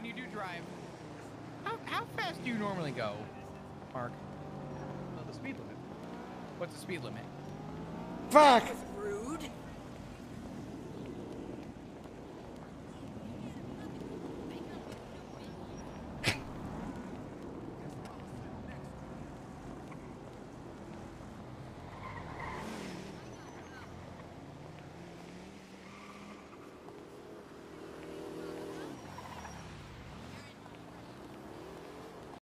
When you do drive, how, how fast do you normally go, Mark? Well, the speed limit. What's the speed limit? Fuck!